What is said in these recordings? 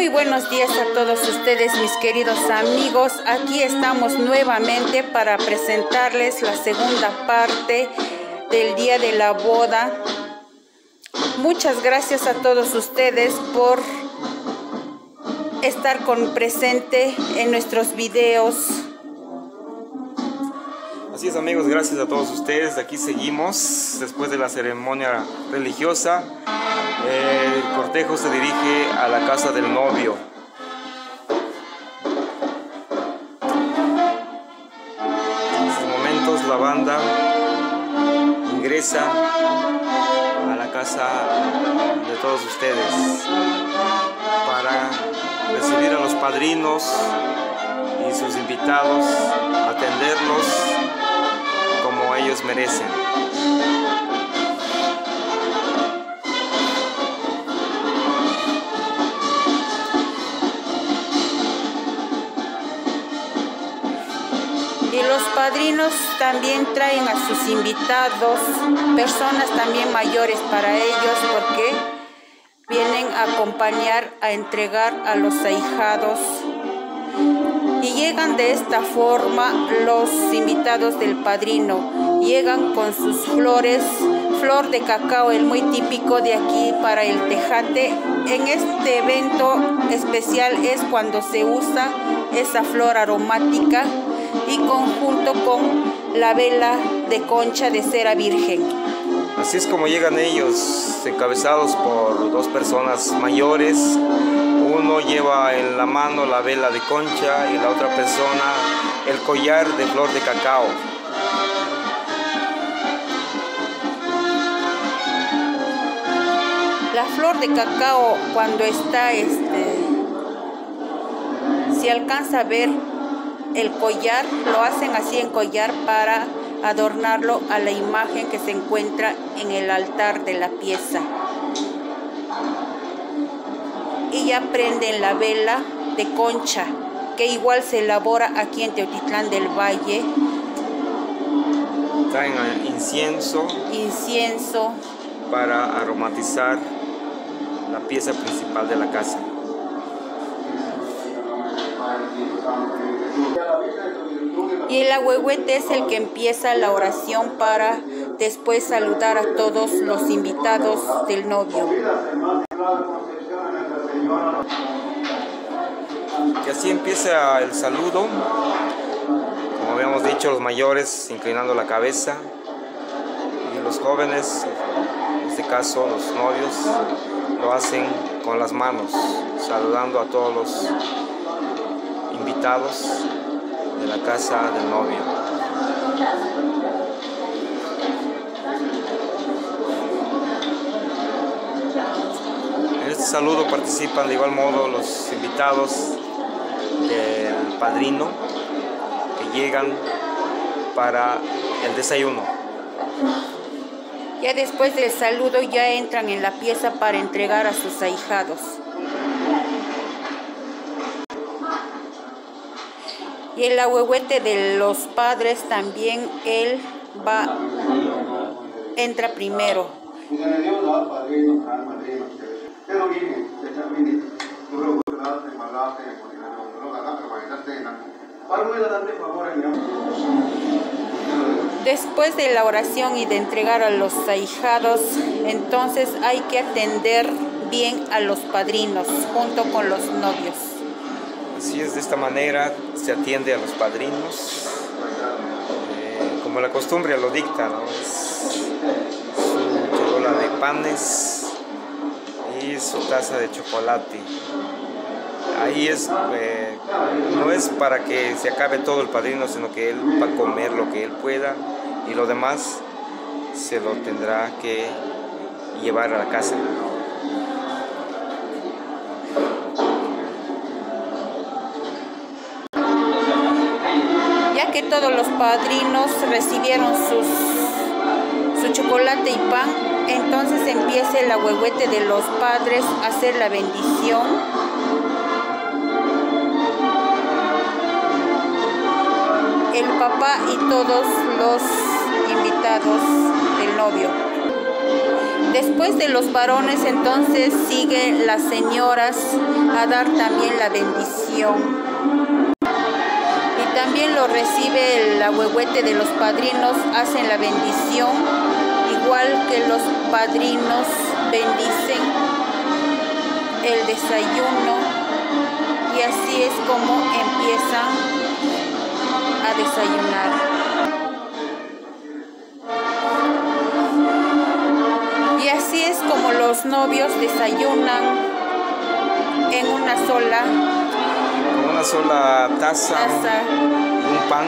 Muy buenos días a todos ustedes, mis queridos amigos. Aquí estamos nuevamente para presentarles la segunda parte del día de la boda. Muchas gracias a todos ustedes por estar con presente en nuestros videos. Así es amigos, gracias a todos ustedes. Aquí seguimos después de la ceremonia religiosa. El cortejo se dirige a la casa del novio. En estos momentos la banda ingresa a la casa de todos ustedes para recibir a los padrinos y sus invitados, atenderlos ellos merecen. Y los padrinos también traen a sus invitados, personas también mayores para ellos, porque vienen a acompañar, a entregar a los ahijados. Y llegan de esta forma los invitados del padrino. Llegan con sus flores, flor de cacao, el muy típico de aquí para el tejate. En este evento especial es cuando se usa esa flor aromática y conjunto con la vela de concha de cera virgen. Así es como llegan ellos, encabezados por dos personas mayores. Uno lleva en la mano la vela de concha y la otra persona el collar de flor de cacao. Flor de cacao cuando está este se alcanza a ver el collar, lo hacen así en collar para adornarlo a la imagen que se encuentra en el altar de la pieza. Y ya prenden la vela de concha, que igual se elabora aquí en Teotitlán del Valle. Traen incienso. Incienso. Para aromatizar la pieza principal de la casa. Y el ahuehuete es el que empieza la oración para después saludar a todos los invitados del novio. Y así empieza el saludo. Como habíamos dicho, los mayores inclinando la cabeza y los jóvenes, en este caso los novios, lo hacen con las manos, saludando a todos los invitados de la casa del novio. En este saludo participan de igual modo los invitados del padrino que llegan para el desayuno. Ya después del saludo ya entran en la pieza para entregar a sus ahijados. Y el ahuehuete de los padres también, él va, entra primero. Después de la oración y de entregar a los ahijados, entonces hay que atender bien a los padrinos junto con los novios. Así es, de esta manera se atiende a los padrinos, eh, como la costumbre lo dicta, ¿no? Es su charola de panes y su taza de chocolate. Ahí es, eh, no es para que se acabe todo el padrino, sino que él va a comer lo que él pueda y lo demás se lo tendrá que llevar a la casa. que todos los padrinos recibieron sus, su chocolate y pan, entonces empieza el ahuehuete de los padres a hacer la bendición. El papá y todos los del novio. Después de los varones, entonces siguen las señoras a dar también la bendición. Y también lo recibe el ahuehuete de los padrinos, hacen la bendición, igual que los padrinos bendicen el desayuno y así es como empiezan a desayunar. Como los novios desayunan en una sola Con una sola taza, taza un pan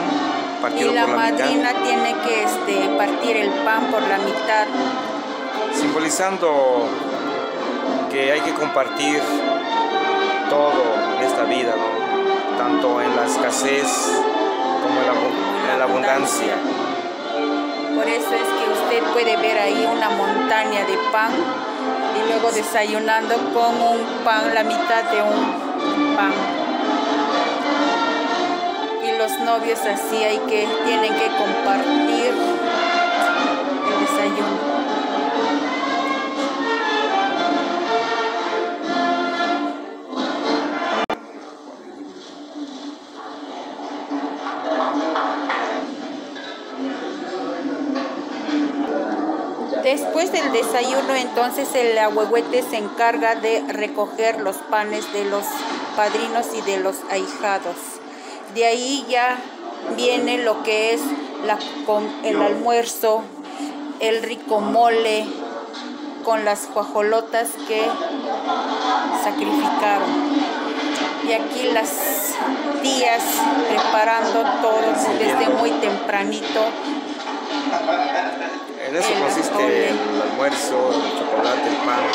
partido y la por la madrina mitad, tiene que este, partir el pan por la mitad. simbolizando que hay que compartir todo en esta vida, ¿no? tanto en la escasez como en la, abu- en la abundancia. Por eso es que usted puede ver ahí una montaña de pan y luego desayunando con un pan, la mitad de un pan. Y los novios así hay que, tienen que compartir entonces el ahuehuete se encarga de recoger los panes de los padrinos y de los ahijados. De ahí ya viene lo que es el almuerzo, el rico mole con las guajolotas que sacrificaron. Y aquí las tías preparando todo desde muy tempranito En eso El consiste mole. el almuerzo, el chocolate, el pan,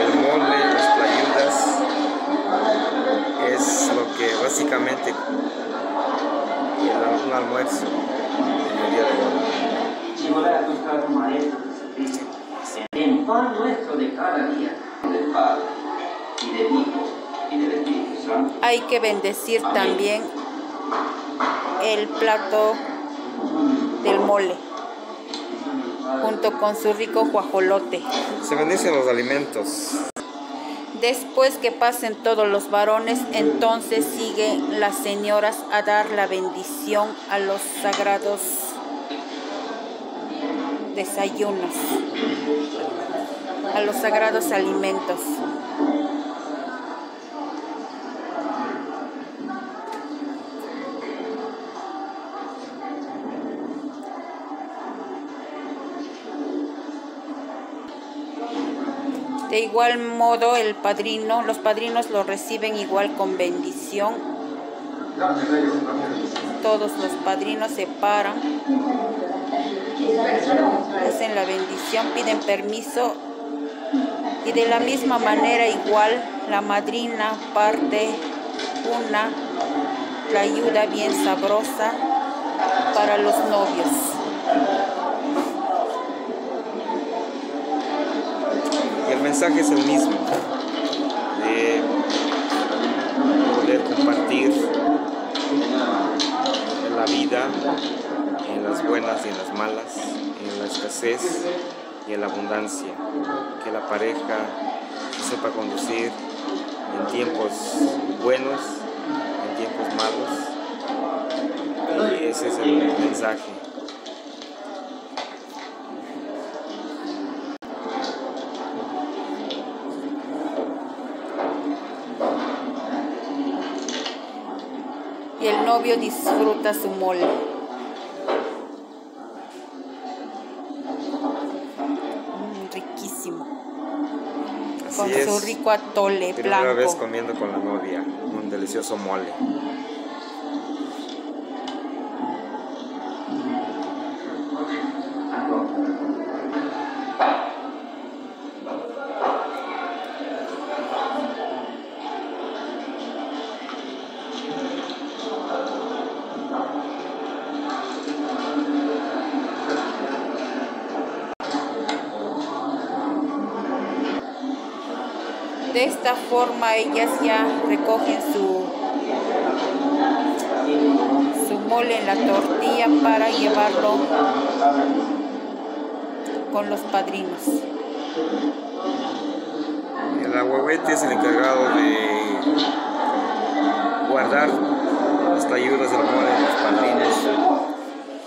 el mole, las playudas. Es lo que básicamente el, un almuerzo en el día de hoy. volver a buscar un maestro. En pan nuestro de cada día, del Padre, y del Hijo, y del Espíritu Santo. hay que bendecir también el plato del mole junto con su rico guajolote. Se bendicen los alimentos. Después que pasen todos los varones, entonces siguen las señoras a dar la bendición a los sagrados desayunos, a los sagrados alimentos. De igual modo, el padrino, los padrinos lo reciben igual con bendición. Todos los padrinos se paran, hacen la bendición, piden permiso y de la misma manera igual la madrina parte una la ayuda bien sabrosa para los novios. Mensaje es el mismo, de poder compartir en la vida, en las buenas y en las malas, en la escasez y en la abundancia. Que la pareja se sepa conducir en tiempos buenos, en tiempos malos. Y ese es el mensaje. Y el novio disfruta su mole. Mm, riquísimo. Con Así su es. rico atole Primera blanco. vez comiendo con la novia un delicioso mole. De esta forma ellas ya recogen su, su mole en la tortilla para llevarlo con los padrinos. El aguahuete es el encargado de guardar las ayudas del amor de los padrinos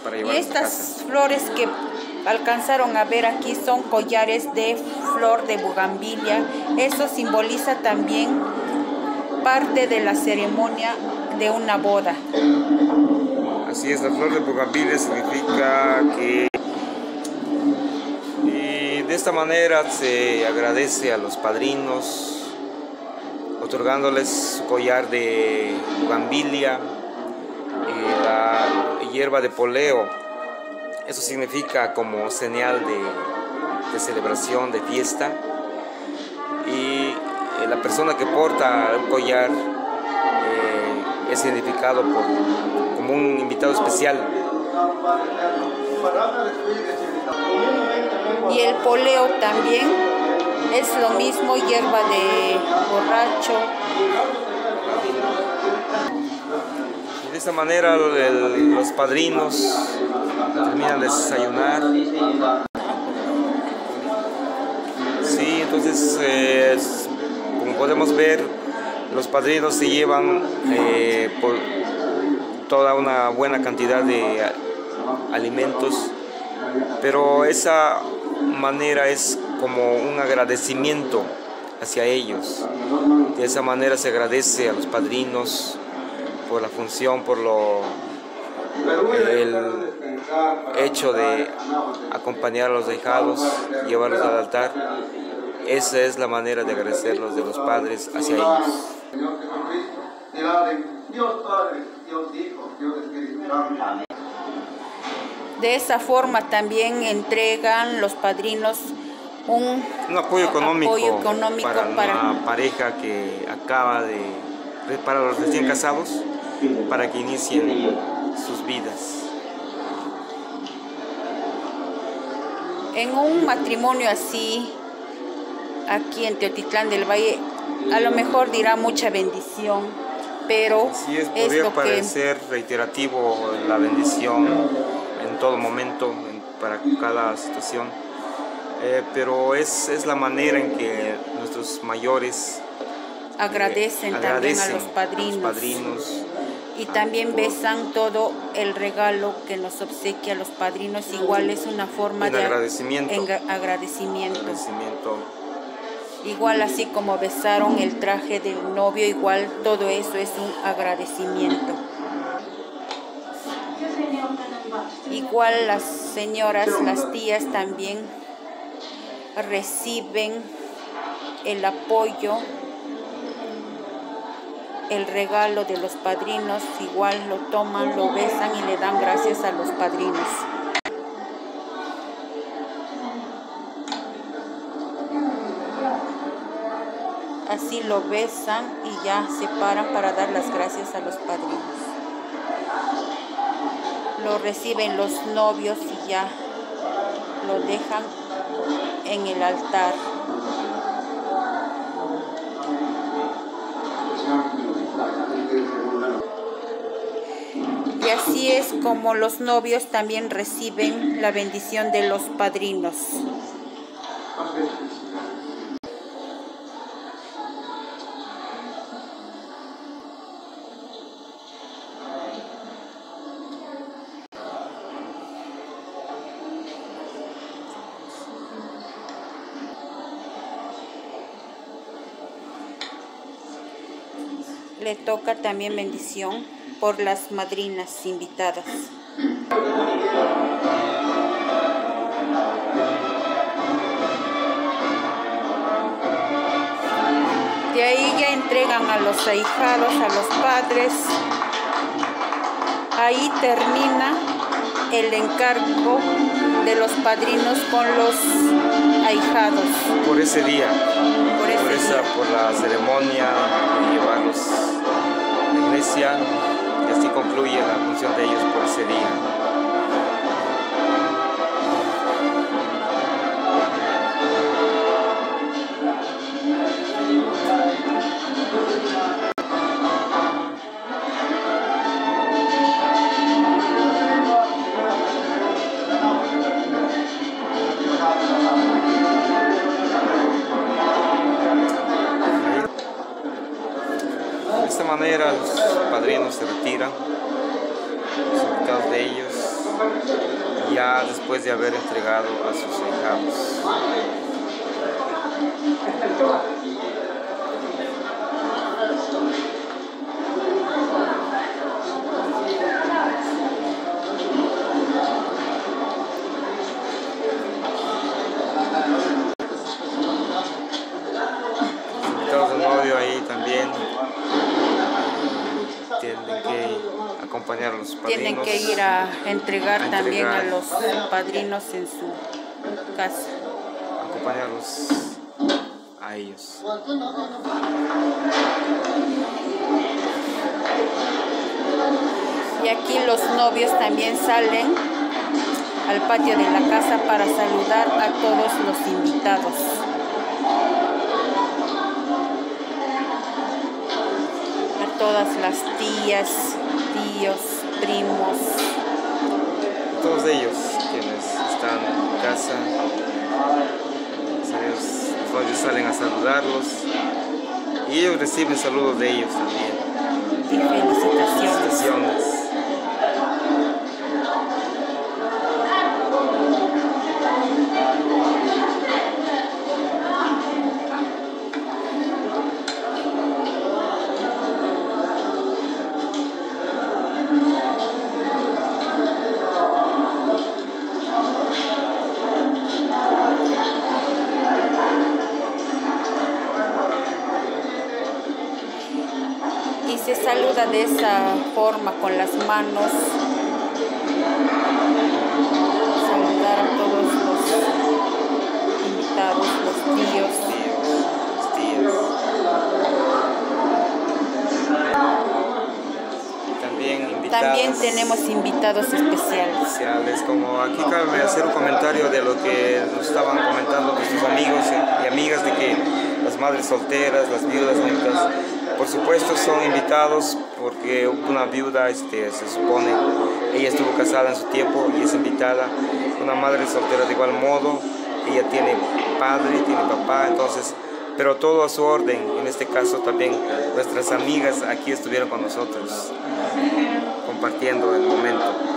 para Y estas flores que alcanzaron a ver aquí son collares de flor de bugambilia. Eso simboliza también parte de la ceremonia de una boda. Así es, la flor de bugambilia significa que y de esta manera se agradece a los padrinos otorgándoles su collar de bugambilia y la hierba de poleo. Eso significa como señal de celebración, de fiesta. La persona que porta un collar eh, es significado por, como un invitado especial. Y el poleo también es lo mismo, hierba de borracho. De esta manera el- los padrinos terminan de desayunar. Sí, entonces, eh, es- podemos ver, los padrinos se llevan eh, toda una buena cantidad de alimentos, pero esa manera es como un agradecimiento hacia ellos. De esa manera se agradece a los padrinos por la función, por lo el hecho de acompañar a los dejados, llevarlos al altar. Esa es la manera de agradecerlos de los padres hacia ellos. Señor Jesucristo, te alaben Dios Padre, Dios Hijo, Dios Espíritu Santo. De esa forma también entregan los padrinos un Un apoyo económico, apoyo económico para, para- una pareja que acaba de, para los recién casados, para que inicien sus vidas. En un matrimonio así, aquí en Teotitlán del Valle, a lo mejor dirá mucha bendición, pero Así es, es podría lo que parecer reiterativo la bendición en todo momento, en- para cada situación, eh, pero es, es la manera en que nuestros mayores eh, agradecen, también a los padrinos, padrinos. y también besan todo el regalo que nos obsequia a los padrinos, igual es una forma En de agradecimiento. en agradecimiento. agradecimiento. Igual así como besaron el traje del novio, igual todo eso es un agradecimiento. Igual las señoras, las tías también reciben el apoyo, el regalo de los padrinos, igual lo toman, lo besan y le dan gracias a los padrinos. Lo besan y ya se paran para dar las gracias a los padrinos. Lo reciben los novios y ya lo dejan en el altar. Y así es como los novios también reciben la bendición de los padrinos. Le toca también bendición por las madrinas invitadas. De ahí ya entregan a los ahijados, a los padres. Ahí termina el encargo de los padrinos con los ahijados. Por ese día, Por ese por, esa, día. por la ceremonia, llevarlos iglesia, y así concluye la función de ellos por ese día. Manera los padrinos se retiran, los invitados de ellos, ya después de haber entregado a sus hijados. invitados de ahí también tienen que acompañar a los padrinos. Tienen que ir a entregar A también a los padrinos en su casa. acompañarlos a ellos. Y aquí los novios también salen al patio de la casa para saludar a todos los invitados. Todas las tías, tíos, primos. Todos ellos quienes están en casa, ellos- los novios salen a saludarlos y ellos reciben saludos de ellos también. y felicitaciones. Felicitaciones. Se saluda de esa forma con las manos. Saludar a todos los invitados, los tíos. También invitadas. También tenemos invitados especiales. especiales, como aquí cabe hacer un comentario de lo que nos estaban comentando nuestros amigos y amigas de que las madres solteras, las viudas únicas, por supuesto son invitados porque una viuda este, se supone, ella estuvo casada en su tiempo y es invitada, una madre soltera de igual modo, ella tiene padre, tiene papá, entonces, pero todo a su orden, en este caso también nuestras amigas aquí estuvieron con nosotros compartiendo el momento.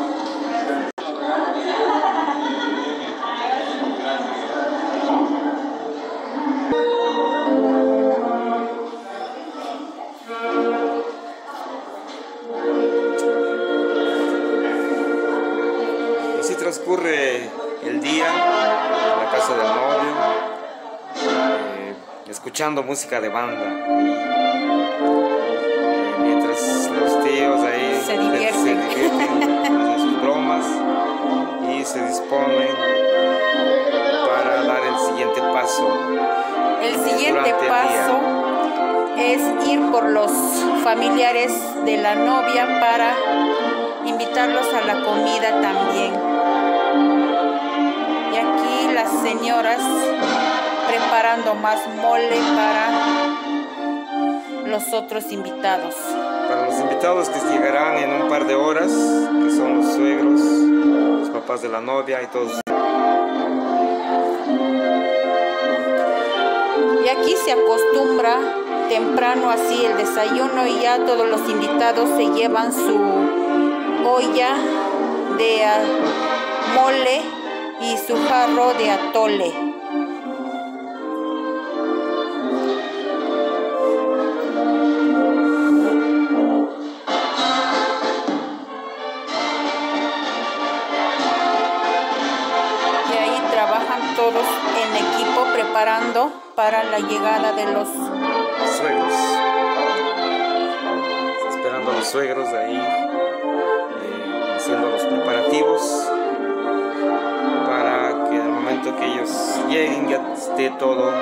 Escuchando música de banda. Eh, mientras los tíos ahí Se divierten. se divierten, hacen sus bromas y se disponen para dar el siguiente paso. El siguiente el paso es ir por los familiares de la novia para invitarlos a la comida también. Y aquí las señoras preparando más mole para los otros invitados. Para los invitados que llegarán en un par de horas, que son los suegros, los papás de la novia y todos. Y aquí se acostumbra temprano así el desayuno y ya todos los invitados se llevan su olla de mole y su jarro de atole. Preparando para la llegada de los suegros. Esperando a los suegros ahí, eh, haciendo los preparativos para que el momento que ellos lleguen ya esté todo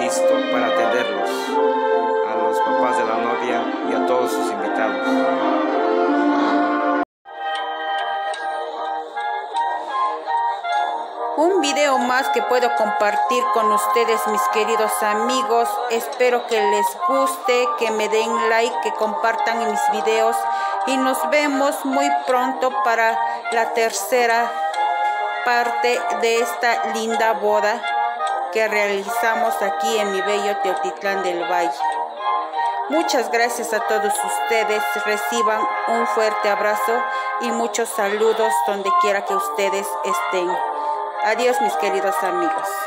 listo para atenderlos a los papás de la novia y a todos sus invitados. Un video más que puedo compartir con ustedes, mis queridos amigos. Espero que les guste, que me den like, que compartan mis videos. Y nos vemos muy pronto para la tercera parte de esta linda boda que realizamos aquí en mi bello Teotitlán del Valle. Muchas gracias a todos ustedes. Reciban un fuerte abrazo y muchos saludos donde quiera que ustedes estén. Adiós mis queridos amigos.